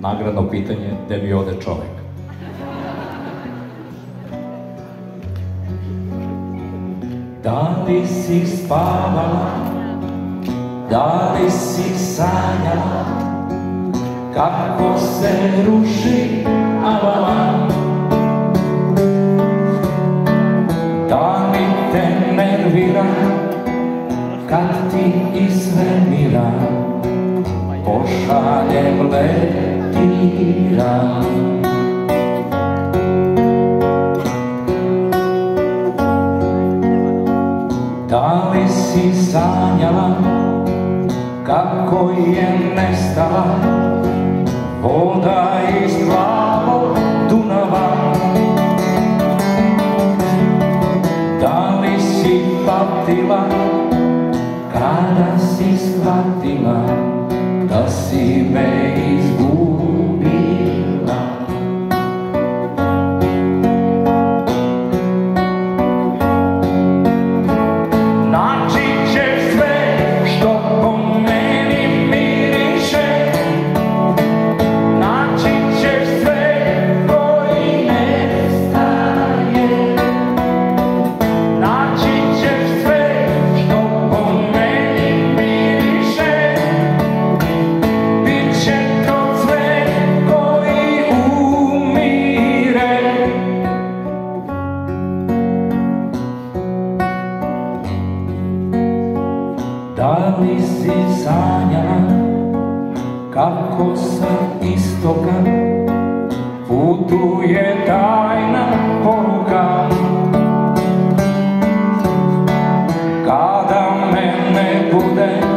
nagradno pitanje gde mi ode čovek. Da li si spavala, da li si sanjala, kako se ruši avala, da li te nervira, kad ti iz svemira pošaljem letiran. Da li si sanjala kako je nestala voda iz plavog Dunava? Da li si patila kada si shvatila da si me izgubila? Li si kako sa istoka putuje tajna poruka. Kada me ne bude,